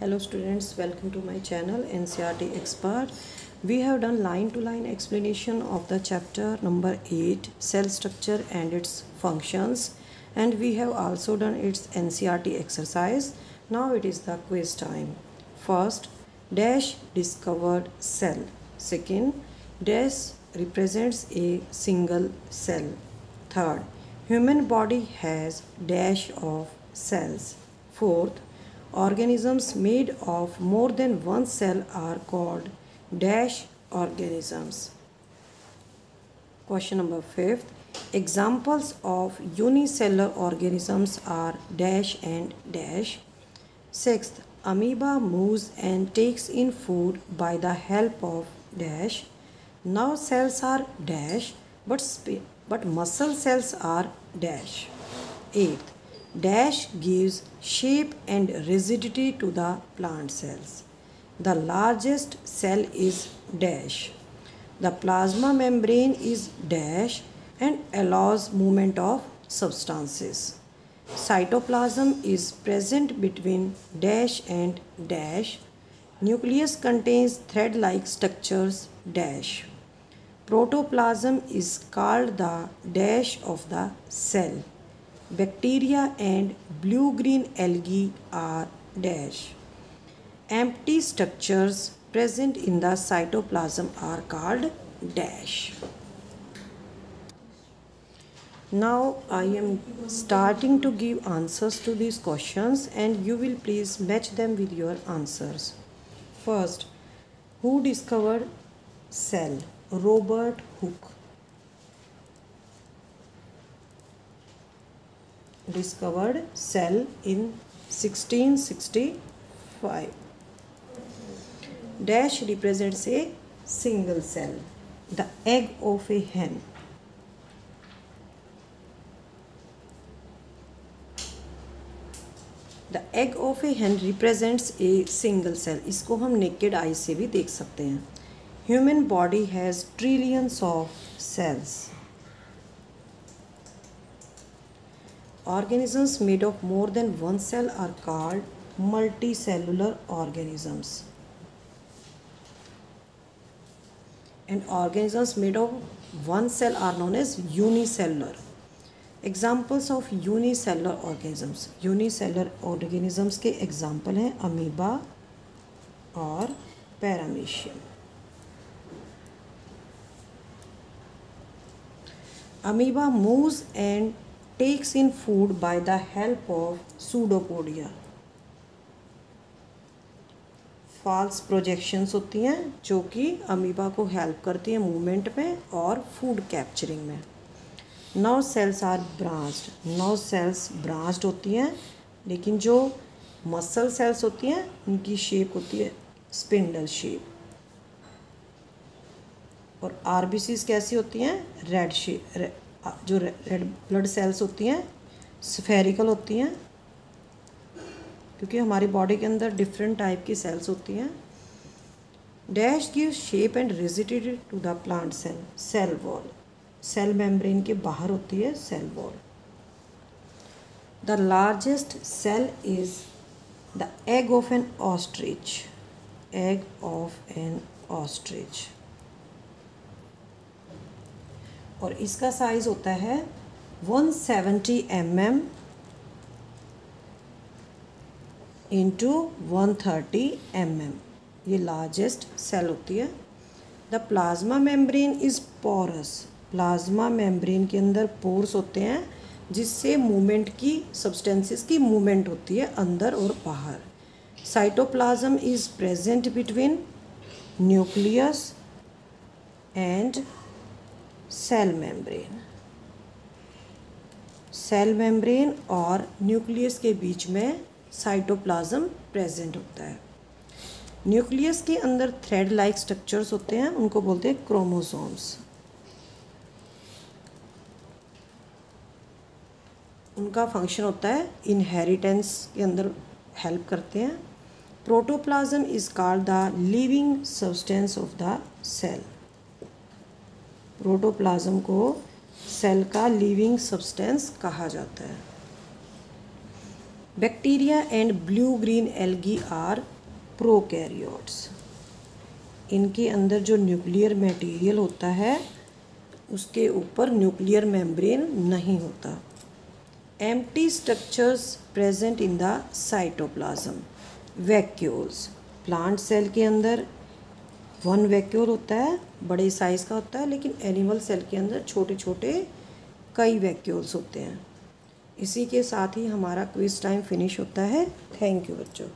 hello students welcome to my channel ncrt expert. We have done line to line explanation of the chapter number 8 cell structure and its functions. And we have also done its ncrt exercise. Now it is the quiz time. First dash discovered cell. Second dash represents a single cell. Third human body has dash of cells. Fourth Organisms made of more than one cell are called dash organisms. Question number 5. Examples of unicellular organisms are dash and dash. Sixth, amoeba moves and takes in food by the help of dash. Now cells are dash, but, but muscle cells are dash. Eighth, Dash gives shape and rigidity to the plant cells. The largest cell is dash. The plasma membrane is dash and allows movement of substances. Cytoplasm is present between dash and dash. Nucleus contains thread-like structures dash. Protoplasm is called the dash of the cell. Bacteria and blue-green algae are dash. Empty structures present in the cytoplasm are called dash. Now I am starting to give answers to these questions and you will please match them with your answers. First, who discovered cell? Robert Hooke. Discovered cell in 1665. Dash represents a single cell, the egg of a hen. The egg of a hen represents a single cell. इसको हम naked eye से भी देख सकते हैं Human body has trillions of cells. Organisms made of more than one cell are called multicellular organisms. And organisms made of one cell are known as unicellular. Examples of unicellular organisms. Unicellular organisms के example हैं amoeba और paramecium. Amoeba moves and takes in food by the help of pseudopodia. False projections होती हैं, जो कि amoeba को help करती हैं मूवमेंट में और फ़ूड कैप्चरिंग में। नौ cells are branched now cells branched होती हैं, लेकिन जो मसल सेल्स होती हैं, उनकी शेप होती है स्पिंडल शेप और आरबीसीज कैसी होती हैं? रेड शेप जो रेड ब्लड सेल्स होती हैं स्फेरिकल होती हैं, क्योंकि हमारी बॉडी के अंदर डिफरेंट टाइप की सेल्स होती हैं dash give shape and rigidity to the plant cell cell wall cell membrane के बाहर होती है cell wall the largest cell is the egg of an ostrich egg of an ostrich और इसका size होता है 170 seventy M M into one thirty M M ये largest cell होती है। The plasma membrane is porous plasma membrane के अंदर pores होते हैं, जिससे मूवमेंट की सब्सटेंसेस की मूवमेंट होती है अंदर और बाहर। Cytoplasm is present between nucleus and cell membrane. Cell membrane और न्यूक्लियस के बीच में साइटोप्लाज्म प्रेजेंट होता है। न्यूक्लियस के अंदर थ्रेड लाइक स्ट्रक्चर्स होते हैं, उनको बोलते हैं क्रोमोसोम्स उनका फ़ंक्शन होता है इनहेरिटेंस के अंदर हेल्प करते हैं। Protoplasm is called the living substance of the cell protoplasm को सेल का लिविंग सब्सटेंस कहा जाता है। Bacteria and blue green algae are prokaryotes. इनके अंदर जो न्यूक्लियर मटेरियल होता है, उसके ऊपर न्यूक्लियर मेम्ब्रेन नहीं होता। Empty structures present in the cytoplasm, vacuoles, plant cell के अंदर वन वैक्यूल होता है, बड़े साइज़ का होता है, लेकिन एनिमल सेल के अंदर छोटे छोटे कई वैक्यूल्स होते हैं। इसी के साथ ही हमारा क्विज टाइम फिनिश होता है। थैंक यू बच्चों।